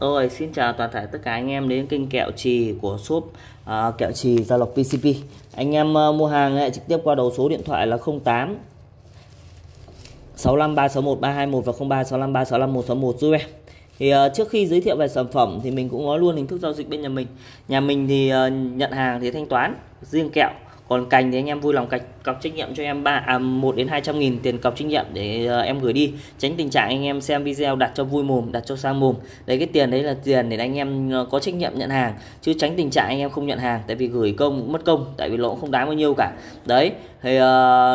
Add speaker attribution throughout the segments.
Speaker 1: Rồi, xin chào toàn thể tất cả anh em đến kênh kẹo trì của shop à, kẹo trì Gia Lộc PCP. Anh em à, mua hàng hệ trực tiếp qua đầu số điện thoại là 08 65361 321 và 03 653 65161 giúp em. Thì à, trước khi giới thiệu về sản phẩm thì mình cũng nói luôn hình thức giao dịch bên nhà mình. Nhà mình thì à, nhận hàng thì thanh toán riêng kẹo còn cành thì anh em vui lòng cạch cọc trách nhiệm cho em ba à, 1 đến 200 nghìn tiền cọc trách nhiệm để uh, em gửi đi. Tránh tình trạng anh em xem video đặt cho vui mồm đặt cho sang mồm. Đấy cái tiền đấy là tiền để anh em ờ, có trách nhiệm nhận hàng chứ tránh tình trạng anh em không nhận hàng tại vì gửi công mất công tại vì lỗ cũng không đáng bao nhiêu cả. Đấy thì uh,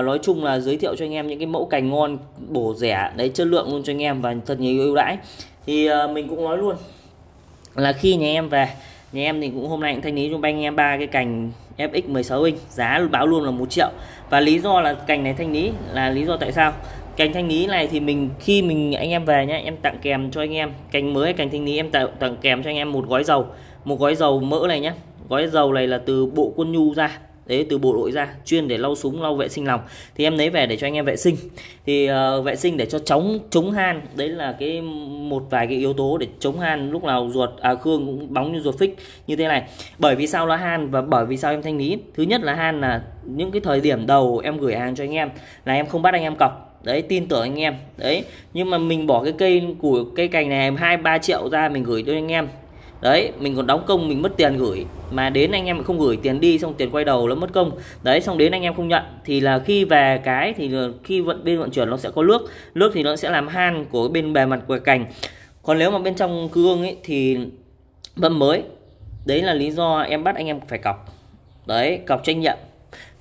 Speaker 1: nói chung là giới thiệu cho anh em những cái mẫu cành ngon bổ rẻ đấy chất lượng luôn cho anh em và thật nhiều ưu đãi. Thì uh, mình cũng nói luôn là khi nhà em về nhà em thì cũng hôm nay cũng thanh lý cho anh em ba cái cành FX 16 inch giá báo luôn là một triệu. Và lý do là cành này thanh lý là lý do tại sao? Cành thanh lý này thì mình khi mình anh em về nhá em tặng kèm cho anh em. Cành mới cành thanh lý em tặng, tặng kèm cho anh em một gói dầu. Một gói dầu mỡ này nhá. Gói dầu này là từ bộ quân nhu ra đấy từ bộ đội ra chuyên để lau súng lau vệ sinh lòng. Thì em lấy về để cho anh em vệ sinh. Thì uh, vệ sinh để cho chống chống han. Đấy là cái một vài cái yếu tố để chống han. Lúc nào ruột à khương cũng bóng như ruột phích như thế này. Bởi vì sao nó han và bởi vì sao em thanh lý? Thứ nhất là han là những cái thời điểm đầu em gửi hàng cho anh em là em không bắt anh em cọc. Đấy tin tưởng anh em. Đấy nhưng mà mình bỏ cái cây của cây cành này hai ba triệu ra mình gửi cho anh em đấy, mình còn đóng công, mình mất tiền gửi. Mà đến anh em không gửi tiền đi, xong tiền quay đầu nó mất công. Đấy, xong đến anh em không nhận, thì là khi về cái thì khi vận, bên vận chuyển nó sẽ có nước. Nước thì nó sẽ làm han của bên bề mặt của cành. Còn nếu mà bên trong cương ấy thì vẫn mới. Đấy là lý do em bắt anh em phải cọc. Đấy, cọc trách nhiệm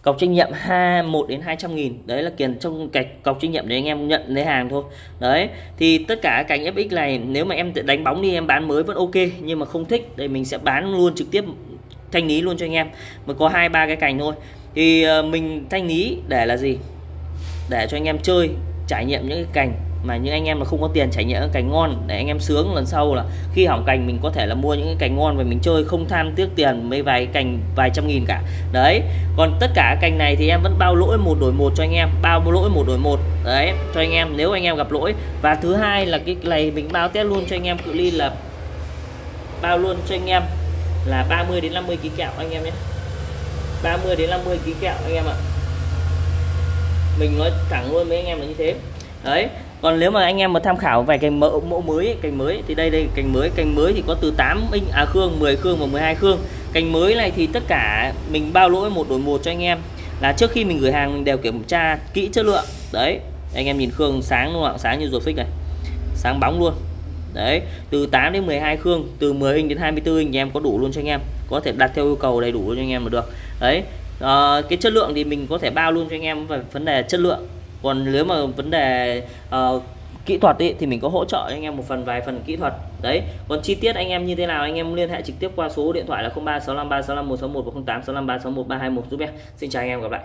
Speaker 1: cọc trách nhiệm 2 1 đến 200 nghìn. Đấy là tiền trong cạch cọc trách nhiệm để anh em nhận lấy hàng thôi. Đấy, thì tất cả cành FX này, nếu mà em đánh bóng đi, em bán mới vẫn ok, nhưng mà không thích thì mình sẽ bán luôn trực tiếp thanh lý luôn cho anh em. Mà có hai, ba cái cành thôi. Thì ờ, mình thanh lý để là gì? Để cho anh em chơi, trải nghiệm những cái cành mà những anh em mà không có tiền trải nghiệm cành ngon, để anh em sướng lần sau là khi hỏng cành mình có thể là mua những cái cành ngon và mình chơi, không tham tiếc tiền mấy vài cành, vài trăm nghìn cả. Đấy, còn tất cả cành này thì em vẫn bao lỗi một đổi một cho anh em, bao lỗi một đổi một, đấy, cho anh em, nếu anh em gặp lỗi. Và thứ hai là cái này mình bao test luôn cho anh em, cự ly là bao luôn cho anh em là 30 đến 50 kg kẹo anh em nhé. 30 đến 50 kg kẹo anh em ạ. Mình nói thẳng luôn với anh em là như thế đấy. Còn nếu mà anh em mà tham khảo về cái mẫu mẫu mới cành mới thì đây đây cành mới. Cành mới thì có từ 8 inch à khương 10 khương và 12 khương. Cành mới này thì tất cả mình bao lỗi một đổi một cho anh em. Là trước khi mình gửi hàng mình đều kiểm tra kỹ chất lượng. Đấy. Anh em nhìn khương sáng luôn ạ? Sáng như ruột phích này. Sáng bóng luôn. Đấy. Từ 8 đến 12 khương từ 10 inch đến 24 inch em có đủ luôn cho anh em. Có thể đặt theo yêu cầu đầy đủ cho anh em mà được. Đấy. À, cái chất lượng thì mình có thể bao luôn cho anh em. Về vấn đề chất lượng còn nếu mà vấn đề uh, kỹ thuật ý, thì mình có hỗ trợ anh em một phần vài phần kỹ thuật. Đấy. Còn chi tiết anh em như thế nào anh em liên hệ trực tiếp qua số điện thoại là 0365365161 và 0865361321 giúp em xin chào anh em gặp lại.